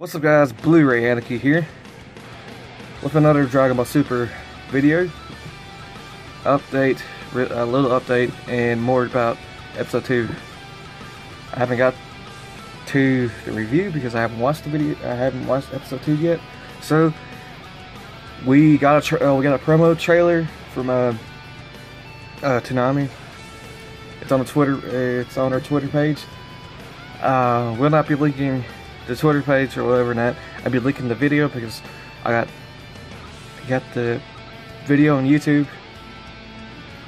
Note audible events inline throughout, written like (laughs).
What's up guys, Blu-ray Anarchy here with another Dragon Ball Super video. Update, a little update and more about episode 2 I haven't got to the review because I haven't watched the video, I haven't watched episode 2 yet. So we got a uh, we got a promo trailer from uh, uh, Toonami. It's on the Twitter uh, it's on our Twitter page. Uh, will not be leaking the Twitter page or whatever that. I'll be linking the video because I got got the video on YouTube.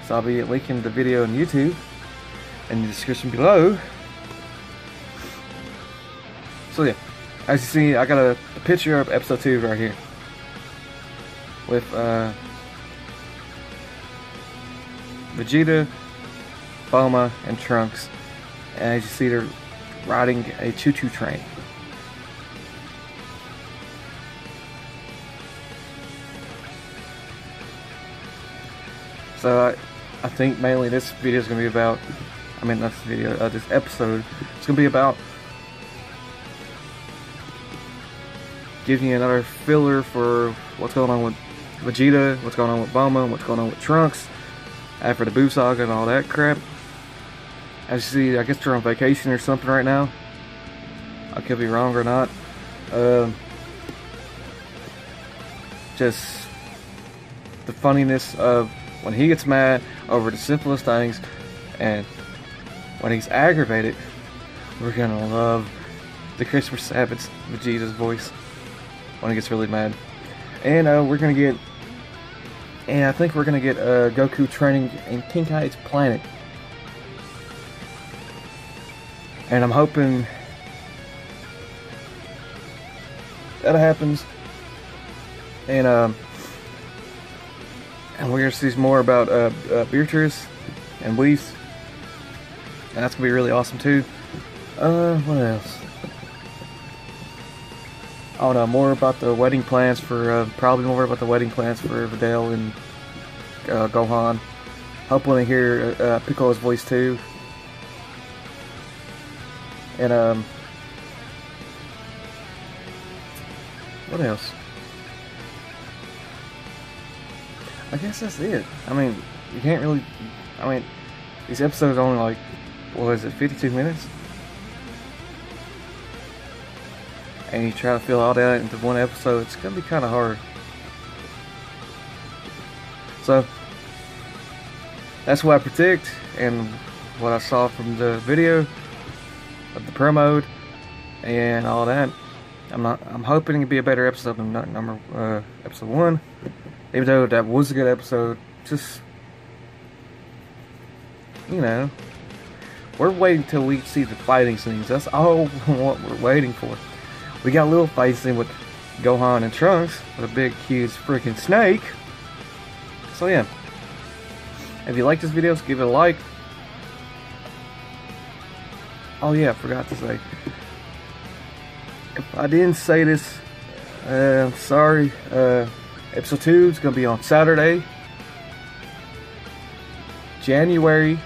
So I'll be linking the video on YouTube in the description below. So yeah, as you see, I got a, a picture of episode 2 right here. With uh, Vegeta, Bulma, and Trunks. And as you see, they're riding a choo-choo train. So I, I think mainly this video is going to be about, I mean not this video, uh, this episode, it's going to be about giving you another filler for what's going on with Vegeta, what's going on with Bulma, what's going on with Trunks, after the Buu Saga and all that crap. As you see, I guess they're on vacation or something right now. I could be wrong or not. Um, just the funniness of when he gets mad over the simplest things and when he's aggravated, we're gonna love the Christopher Sabat Vegeta's voice when he gets really mad. And uh, we're gonna get, and I think we're gonna get uh, Goku training in King Kai's planet. And I'm hoping that happens. And um, and we're gonna see more about uh, uh, and Whis. And that's gonna be really awesome too. Uh, what else? Oh no, more about the wedding plans for, uh, probably more about the wedding plans for Videl and uh, Gohan. Hopefully to hear uh, Piccolo's voice too. And, um, what else? I guess that's it. I mean, you can't really. I mean, these episodes are only like, what is it, 52 minutes? And you try to fill all that into one episode, it's gonna be kind of hard. So, that's what I predict and what I saw from the video of the promo and all that. I'm not. I'm hoping to be a better episode than number uh, episode one. Even though that was a good episode, just, you know, we're waiting till we see the fighting scenes. That's all (laughs) what we're waiting for. We got a little fight scene with Gohan and Trunks with a big, huge freaking snake. So yeah, if you like this video, give it a like. Oh yeah, I forgot to say. If I didn't say this, uh, sorry. Uh, Episode 2 is going to be on Saturday, January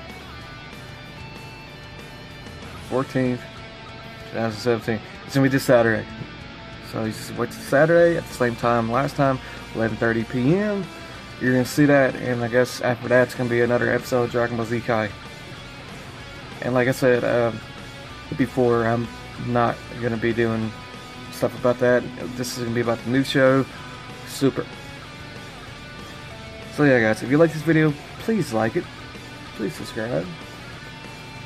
14th, 2017. It's going to be this Saturday. So you just wait Saturday at the same time last time, 11.30 p.m. You're going to see that, and I guess after that, it's going to be another episode of Dragon Ball Z Kai. And like I said um, before, I'm not going to be doing stuff about that. This is going to be about the new show, Super. So yeah guys, if you like this video, please like it. Please subscribe.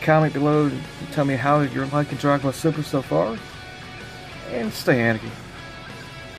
Comment below and tell me how you're liking Dragon Ball Super so far. And stay anarchy.